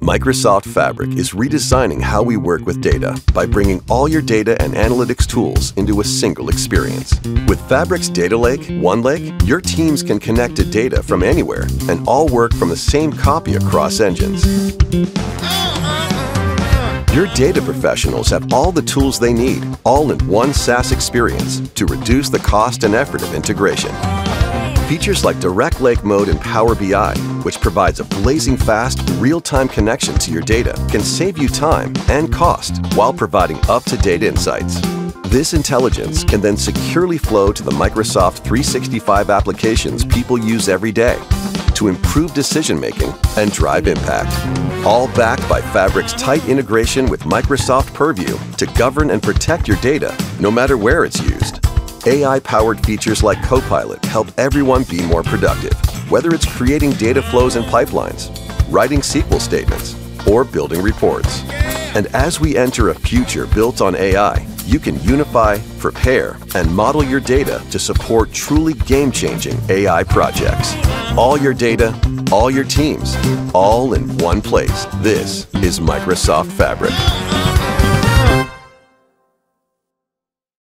Microsoft Fabric is redesigning how we work with data by bringing all your data and analytics tools into a single experience. With Fabric's Data Lake, OneLake, your teams can connect to data from anywhere and all work from the same copy across engines. Your data professionals have all the tools they need, all in one SaaS experience to reduce the cost and effort of integration. Features like Direct Lake Mode in Power BI, which provides a blazing fast, real-time connection to your data, can save you time and cost while providing up-to-date insights. This intelligence can then securely flow to the Microsoft 365 applications people use every day to improve decision-making and drive impact. All backed by Fabric's tight integration with Microsoft Purview to govern and protect your data no matter where it's used. AI-powered features like Copilot help everyone be more productive, whether it's creating data flows and pipelines, writing SQL statements, or building reports. And as we enter a future built on AI, you can unify, prepare, and model your data to support truly game-changing AI projects. All your data, all your teams, all in one place. This is Microsoft Fabric.